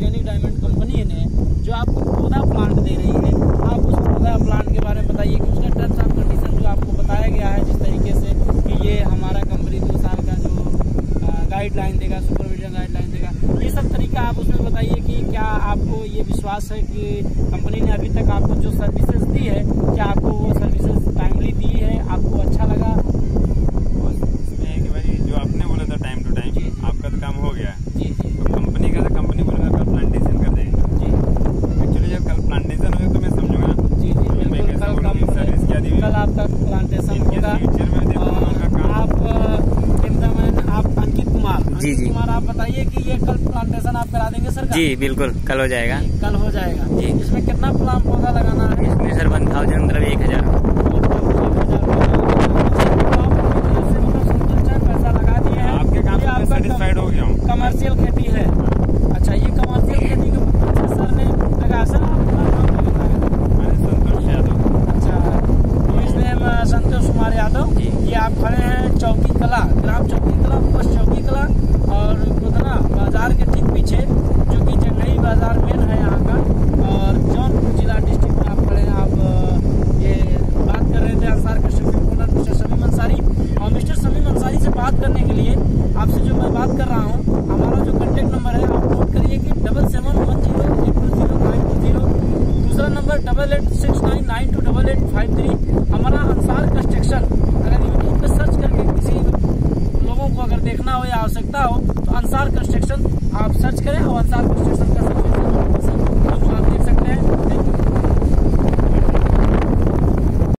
Organic diamond company ने जो आपको पौधा प्लांट दे रही है, आप उस पौधा प्लांट के बारे में बताइए कि उसका टर्म्स ऑफ़ कंडीशन जो आपको बताया गया है जिस तरीके से कि ये हमारा कंपनी दो साल का जो गाइडलाइन देगा सुपरविजन गाइडलाइन देगा, ये सब तरीका आप उसमें बताइए कि क्या आपको ये विश्वास है कि कंपनी ने अभी तक आपको जो सर्विसेज़ दी है, क्या आपको कल आपका प्लांटेशन होगा। आप कैमरामैन आप अंकित कुमार। जी, अंकित जी। कुमार आप बताइए कि ये कल प्लांटेशन आप करा देंगे सर जी बिल्कुल कल हो जाएगा। कल हो जाएगा। जी। इसमें कितना प्लांट पौधा लगाना है? इसमें सर वन थाउज़ेंड मतलब एक हज़ार पैसा लगा दिए हैं आपके काम ये से मैं आपका सेटिस्फाइड हो गया हूँ कमर्शियल खेती है अच्छा ये कमर्शियल खेती के पीछे सर ने लगा सर आपका नाम क्या बताया? मैंने संतोष यादव अच्छा तो इसमें हम संतोष कुमार यादव आप खड़े हैं चौकी कला, ग्राम चौकी कला पोस्ट चौकी कला और गोधना बाज़ार के ठीक पीछे, जो कि जंगई बाज़ार मेन है यहाँ का। और जौनपुर जिला डिस्ट्रिक्ट में आप खड़े हैं, आप ये बात कर रहे थे अंसार के ओनर मिस्टर समीम अंसारी। और मिस्टर समीम अंसारी से बात करने के लिए आपसे जो मैं बात कर रहा हूँ, हमारा जो कॉन्टेक्ट नंबर है, आप नोट करिए कि double seven one zero eight two zero nine two zero दूसरा number double eight six nine nine two double eight five three हमारा अंसार कंस्ट्रक्शन अगर यूट्यूब पे सर्च करके किसी लोगों को अगर देखना हो या आवश्यकता हो तो अंसार कंस्ट्रक्शन आप सर्च करें और अंसार कंस्ट्रक्शन का